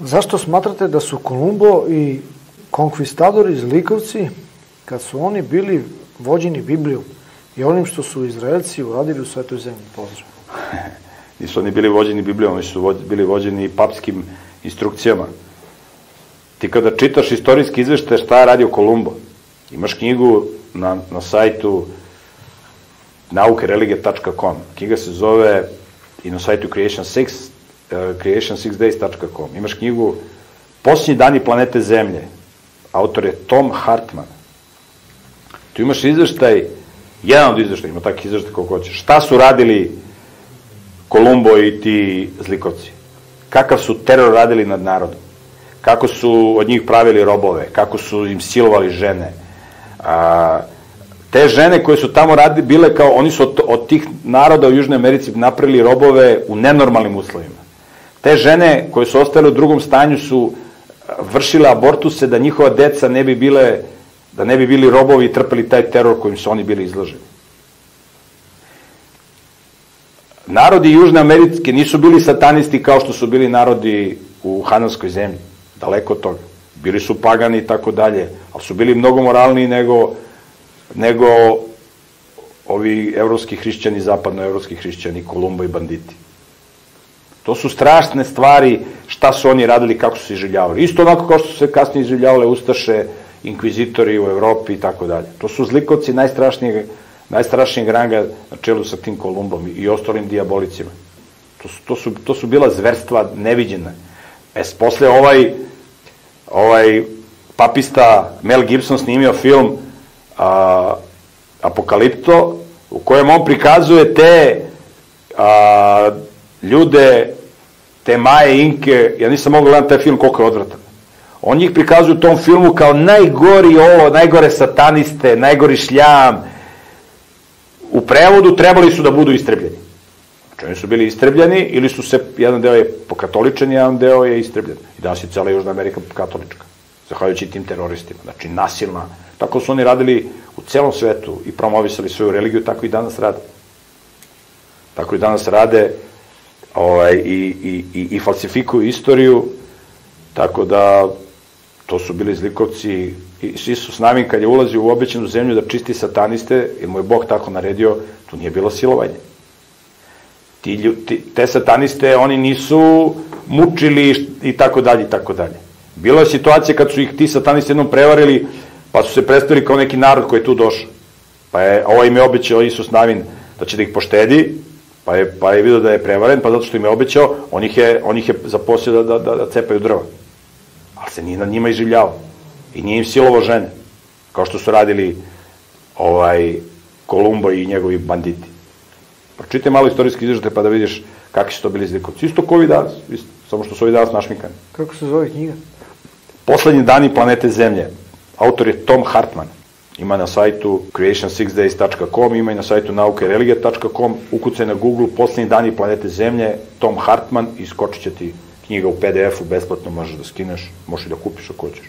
Zašto smatrate da su Kolumbo i konkvistadori zlikovci, kad su oni bili vođeni Biblijom i onim što su Izraelci uradili u svetoj zemlji? Pozdrav. Nisu oni bili vođeni Biblijom, oni su bili vođeni papskim instrukcijama. Ti kada čitaš istorijski izvešte šta je radio Kolumbo, imaš knjigu na, na sajtu naukereligije.com. Knjiga se zove i na sajtu Creation 6, uh, creation6days.com. Imaš knjigu Posljednji dani planete Zemlje. Autor je Tom Hartman. Tu imaš izveštaj, jedan od izveštaja, ima takih izveštaj kako hoćeš. Šta su radili Kolumbo i ti zlikovci? Kakav su teror radili nad narodom? Kako su od njih pravili robove? Kako su im silovali žene? A, te žene koje su tamo radili, bile kao, oni su od, od tih naroda u Južnoj Americi napravili robove u nenormalnim uslovima. Te žene koje su ostale u drugom stanju su vršile abortuse da njihova deca ne bi bile, da ne bi bili robovi i trpeli taj teror kojim su oni bili izloženi. Narodi Južne Amerike nisu bili satanisti kao što su bili narodi u Hananskoj zemlji. Daleko od toga. Bili su pagani i tako dalje, ali su bili mnogo moralniji nego nego ovi evropski hrišćani, zapadnoevropski hrišćani, Kolumbo i banditi. To su strašne stvari šta su oni radili, kako su se iživljavali. Isto onako kao što su se kasnije iživljavale Ustaše, inkvizitori u Evropi i tako dalje. To su zlikovci najstrašnijeg, najstrašnijeg ranga na čelu sa tim Kolumbom i ostalim diabolicima. To su, to su, to su bila zverstva neviđena. E, posle ovaj, ovaj papista Mel Gibson snimio film a, Apokalipto, u kojem on prikazuje te a, ljude, te Maje, Inke, ja nisam mogu gledati taj film koliko je odvratan. On njih prikazuje u tom filmu kao najgori ovo, najgore sataniste, najgori šljam. U prevodu trebali su da budu istrebljeni. Znači oni su bili istrebljeni ili su se, jedan deo je pokatoličen, jedan deo je istrebljen. I danas je cela Južna Amerika katolička, zahvaljujući tim teroristima. Znači nasilna, Tako su oni radili u celom svetu i promovisali svoju religiju, tako i danas rade. Tako i danas rade ovaj, i, i, i, i falsifikuju istoriju, tako da to su bili zlikovci i Isus namin kad je ulazio u obećanu zemlju da čisti sataniste, jer mu je Bog tako naredio, to nije bilo silovanje. Ti, ti, te sataniste, oni nisu mučili i tako dalje i tako dalje. Bila je situacija kad su ih ti satanisti jednom prevarili, Pa su se predstavili kao neki narod koji je tu došao. Pa je, ovo im je obećao Isus Navin da će da ih poštedi, pa je, pa je vidio da je prevaren, pa zato što im je obećao, on ih je, on ih je zaposlio da, da, da, da cepaju drva. Ali se nije nad njima iživljavao. I nije im silovo žene, kao što su radili ovaj, Kolumbo i njegovi banditi. Pročitaj malo istorijski izražite pa da vidiš kakvi su to bili zlikovci. Isto koji danas, isto, samo što su ovi danas našminkani. Kako se zove knjiga? Poslednji dani planete Zemlje. Autor je Tom Hartman. Ima na sajtu creation6days.com, ima i na sajtu naukereligija.com, ukucaj na Google poslednji dani planete Zemlje, Tom Hartman i skočit će ti knjiga u PDF-u, besplatno možeš da skineš, možeš da kupiš ako hoćeš.